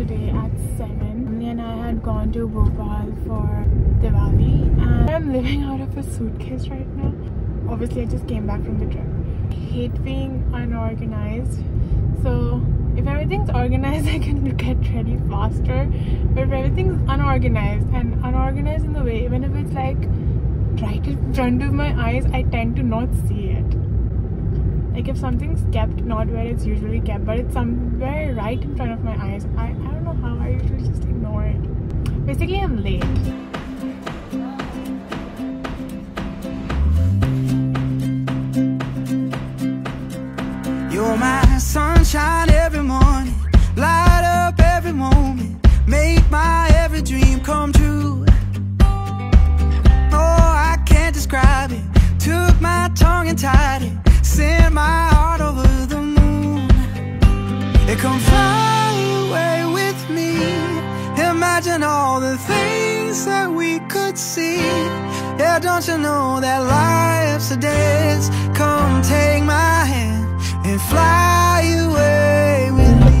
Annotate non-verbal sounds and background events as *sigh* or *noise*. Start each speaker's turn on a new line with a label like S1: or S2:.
S1: today at 7 and I had gone to Bhopal for Diwali and I'm living out of a suitcase right now. Obviously I just came back from the trip. I hate being unorganized so if everything's organized *laughs* I can get ready faster but if everything's unorganized and unorganized in the way even if it's like right in front of my eyes I tend to not see it like if something's kept not where it's usually kept but it's somewhere right in front of my eyes I, I don't know how I usually just ignore it. Basically I'm late.
S2: You're my sunshine every morning. Light up every moment. Make my every dream come true. Oh, I can't describe it. Took my tongue and tied it come fly away with me. Imagine all the things that we could see. Yeah, don't you know that life's a dance? Come take my hand and fly away with me